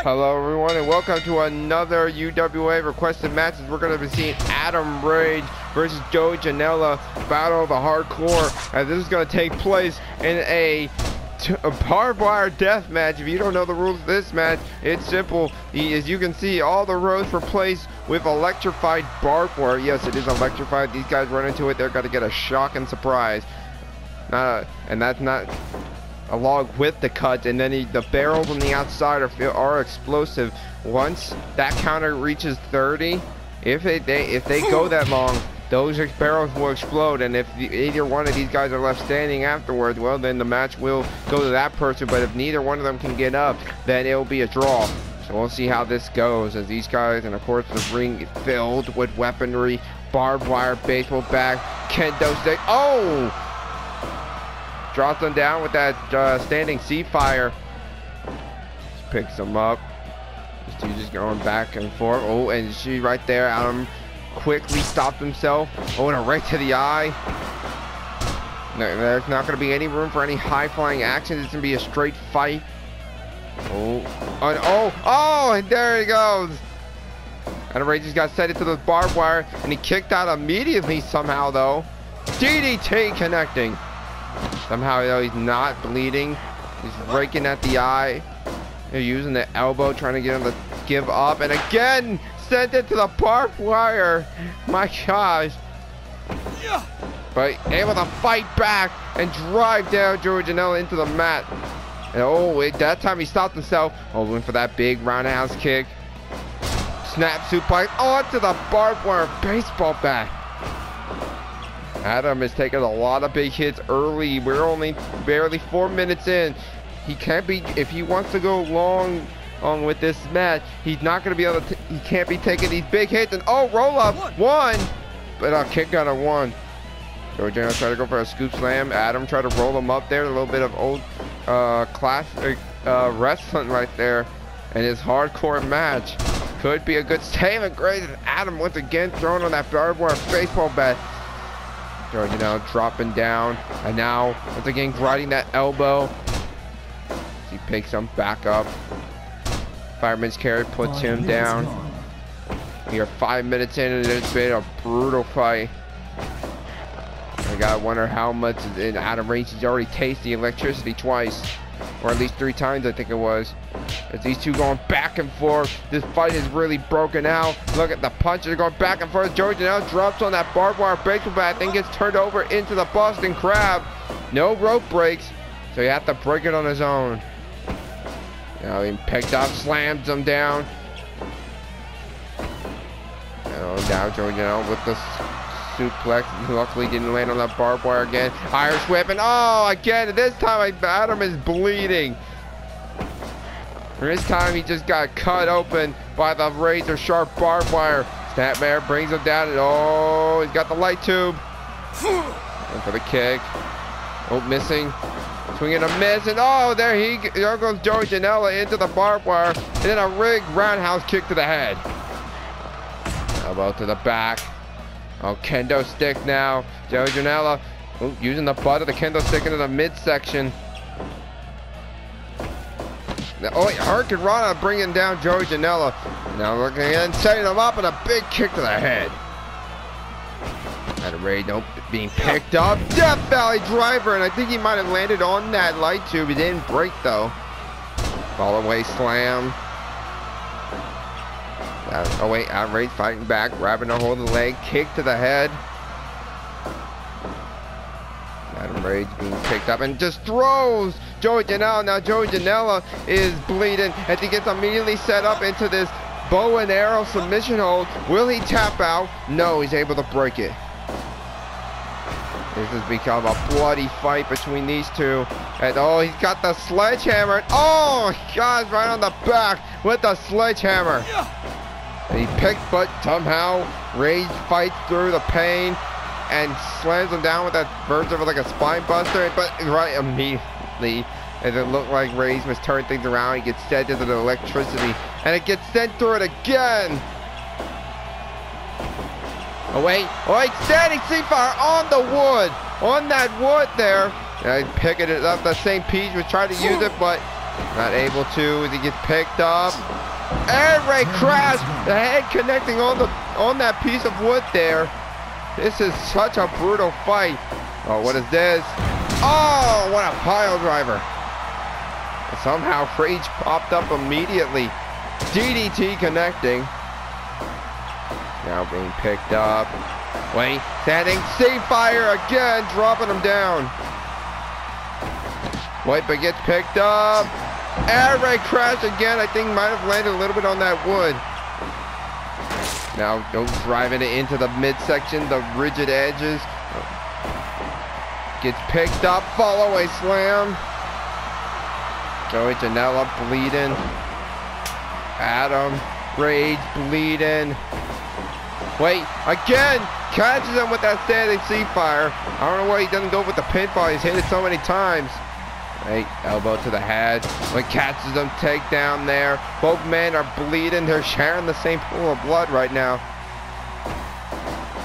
Hello everyone and welcome to another UWA requested matches. We're going to be seeing Adam Rage versus Joe Janela Battle of the Hardcore. And this is going to take place in a, barbed wire death match. If you don't know the rules of this match, it's simple. As you can see, all the rows were placed with electrified barbed wire. Yes, it is electrified. These guys run into it, they're going to get a shock and surprise. Uh, and that's not along with the cut and then he, the barrels on the outside are, are explosive. Once that counter reaches 30 if they, they if they go that long those barrels will explode. And if the, either one of these guys are left standing afterwards well then the match will go to that person. But if neither one of them can get up then it will be a draw. So we'll see how this goes as these guys and of course the ring filled with weaponry. Barbed wire baseball bat kendo stick. Oh Drops them down with that uh, standing sea fire. Just picks them up. These two just going back and forth. Oh, and she right there. Adam quickly stopped himself. Oh, and a right to the eye. there's not going to be any room for any high-flying action. It's going to be a straight fight. Oh, and oh, oh, and there he goes. And Rage just got set into the barbed wire, and he kicked out immediately somehow, though. DDT connecting. Somehow, though, he's not bleeding. He's raking at the eye. They're using the elbow, trying to get him to give up. And again, sent it to the barbed wire. My gosh. But able to fight back and drive down Janela into the mat. And oh, wait, that time he stopped himself. Oh, went for that big roundhouse kick. Snap suplex onto the barbed wire baseball bat. Adam has taken a lot of big hits early. We're only barely four minutes in. He can't be, if he wants to go long on with this match, he's not going to be able to, he can't be taking these big hits. And oh, roll up, one. But a kick out of one. Joey Janela tried to go for a scoop slam. Adam tried to roll him up there. A little bit of old uh, classic uh, wrestling right there. And his hardcore match could be a good statement. Great. Adam once again thrown on that barbed wire baseball bat. You know, dropping down. And now, once again, grinding that elbow. He picks him back up. Fireman's carry puts five him down. We are five minutes in and it's been a brutal fight. I gotta wonder how much in Adam Rage he's already tasted the electricity twice. Or at least three times I think it was. As these two going back and forth. This fight is really broken out. Look at the punches going back and forth. Janela drops on that barbed wire baseball bat. Then gets turned over into the Boston Crab. No rope breaks. So you have to break it on his own. He picked up, slams him down. Oh, now Janela with the suplex. Luckily didn't land on that barbed wire again. Irish whip and oh, again, this time Adam is bleeding. This time he just got cut open by the razor sharp barbed wire. Snapmare brings him down and oh, he's got the light tube. And for the kick. Oh, missing. Swinging a miss and oh, there he there goes Joey Janela into the barbed wire. And then a rig roundhouse kick to the head. Elbow to the back. Oh, kendo stick now. Joey Janela oh, using the butt of the kendo stick into the midsection. Oh, Hurricanrana bringing down Joey Janela. Now looking in, setting him up, and a big kick to the head. Adam Rage, nope, being picked up. Death Valley driver, and I think he might have landed on that light tube. He didn't break, though. Fall away slam. Uh, oh, wait, Adam Rage fighting back, grabbing a hold of the leg, kick to the head. Adam Rage being picked up and just throws Joey Janela. Now Joey Janela is bleeding as he gets immediately set up into this bow and arrow submission hold. Will he tap out? No, he's able to break it. This has become a bloody fight between these two. And oh, he's got the sledgehammer. Oh, God, right on the back with the sledgehammer. And he picked, but somehow Rage fights through the pain and slams him down with that version of like a spine buster. But right as it looked like Rage was turning things around, he gets sent into the electricity, and it gets sent through it again. Oh wait, oh wait, standing sea fire on the wood, on that wood there. And picking it up, the same Pete was trying to use it, but Not able to as he gets picked up. Air raid crash. The head connecting on the on that piece of wood there. This is such a brutal fight. Oh, what is this? Oh, what a pile driver. Somehow Rage popped up immediately. DDT connecting. Now being picked up. Wait, standing C-Fire again, dropping him down. Wait, but gets picked up. Air raid crash again. I think might have landed a little bit on that wood. Now goes driving it into the midsection, the rigid edges. Gets picked up, follow away slam. Joey Janela bleeding. Adam, Rage bleeding. Wait, again, catches him with that standing C-Fire. I don't know why he doesn't go with the pinfall. He's hit it so many times. Right, elbow to the head. When catches him, take down there. Both men are bleeding. They're sharing the same pool of blood right now.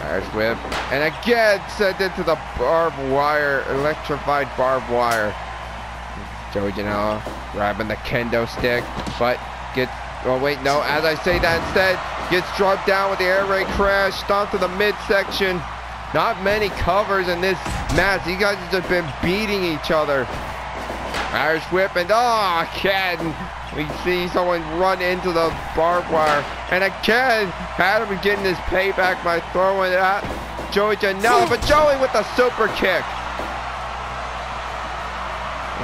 Irish whip. And again, sent into the barbed wire, electrified barbed wire. Joey Janela grabbing the kendo stick, but gets, oh wait, no, as I say that instead, gets dropped down with the air raid crash, stomped to the midsection. Not many covers in this match. You guys have just been beating each other. Irish whip and oh, again, we see someone run into the barbed wire. And again, Adam getting his payback by throwing it at Joey Janela, but Joey with a super kick.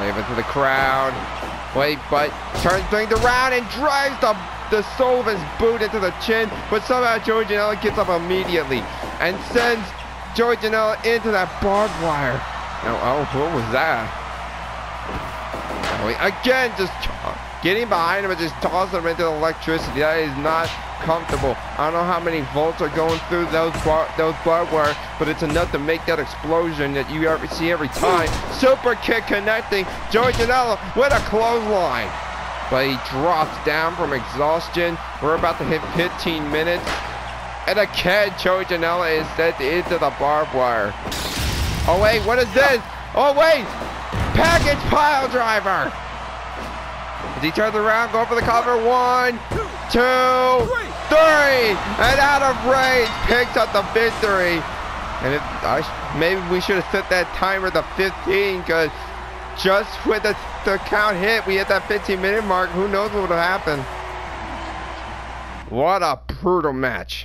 Wave to the crowd. Wait, but turns things around and drives the, the sole of his boot into the chin, but somehow Joey Janela gets up immediately and sends Joey Janela into that barbed wire. Now, oh, what was that? Again, just getting behind him and just tossing him into the electricity. That is not comfortable. I don't know how many volts are going through those bar those barbed wire, but it's enough to make that explosion that you ever see every time. Super kick connecting. Joey Janela with a clothesline. But he drops down from exhaustion. We're about to hit 15 minutes. And again, Joey Janela is sent into the barbed wire. Oh wait, what is this? Oh wait, Package pile driver. He turns around, going for the cover. One, two, three. And out of range, picks up the victory. And if I, maybe we should have set that timer to 15 because just with the, the count hit, we hit that 15 minute mark. Who knows what would have happened? What a brutal match.